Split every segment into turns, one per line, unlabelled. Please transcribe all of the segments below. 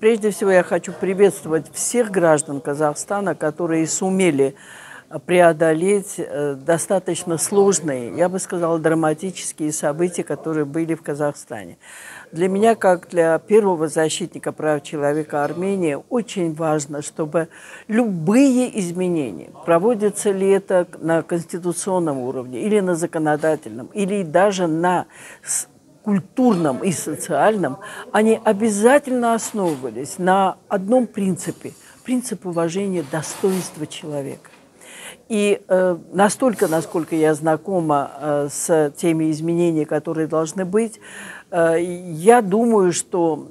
Прежде всего я хочу приветствовать всех граждан Казахстана, которые сумели э, преодолеть э, достаточно сложные, я бы сказала, драматические события, которые были в Казахстане. Для меня, как для первого защитника прав человека Армении, очень важно, чтобы любые изменения, проводятся ли это на конституционном уровне, или на законодательном, или даже на культурном и социальном, они обязательно основывались на одном принципе – принцип уважения достоинства человека. И э, настолько, насколько я знакома э, с теми изменениями, которые должны быть, э, я думаю, что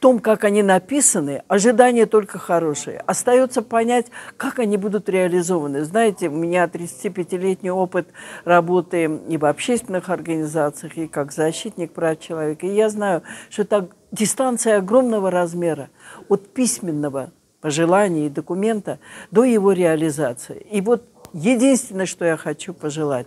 том, как они написаны, ожидания только хорошие. Остается понять, как они будут реализованы. Знаете, у меня 35-летний опыт работы и в общественных организациях, и как защитник прав человека. И я знаю, что это дистанция огромного размера от письменного пожелания и документа до его реализации. И вот единственное, что я хочу пожелать.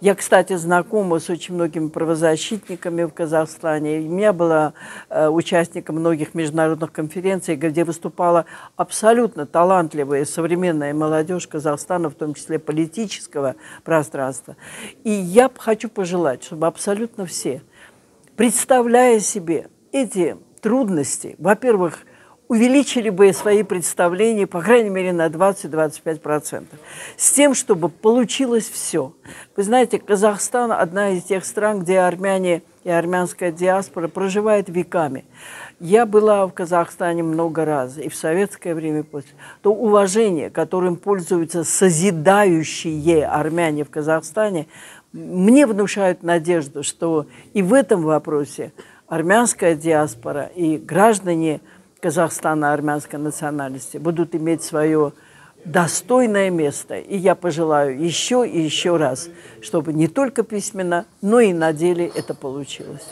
Я, кстати, знакома с очень многими правозащитниками в Казахстане. У меня была э, участником многих международных конференций, где выступала абсолютно талантливая современная молодежь Казахстана, в том числе политического пространства. И я хочу пожелать, чтобы абсолютно все, представляя себе эти трудности, во-первых, увеличили бы свои представления, по крайней мере, на 20-25%. С тем, чтобы получилось все. Вы знаете, Казахстан – одна из тех стран, где армяне и армянская диаспора проживает веками. Я была в Казахстане много раз, и в советское время после. То уважение, которым пользуются созидающие армяне в Казахстане, мне внушают надежду, что и в этом вопросе армянская диаспора и граждане Казахстана армянской национальности будут иметь свое достойное место. И я пожелаю еще и еще раз, чтобы не только письменно, но и на деле это получилось.